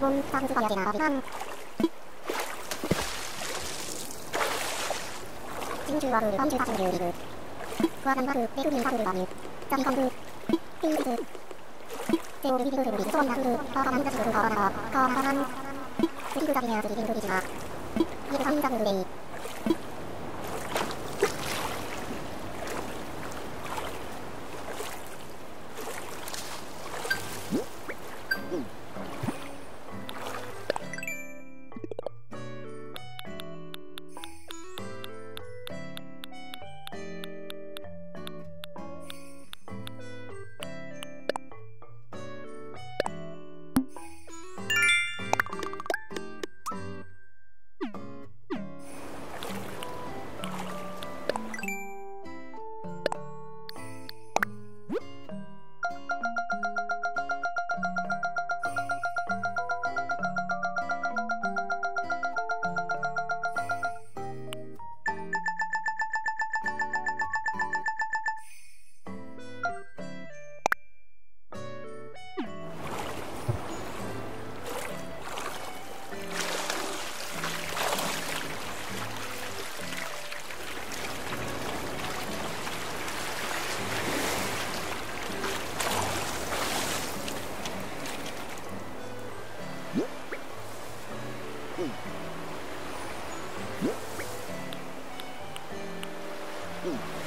몬 사무소 가야되나 한 진주와그 범주사진류 리그 구하간바그 내국인사그를 마뮤 짜리건그 띠그 세오르 리그 리그 소원나그 거가만자지그 거가나가 거가만 그리그 자기냐 그리긴 그리지마 리그 상인자그 레이 Ooh.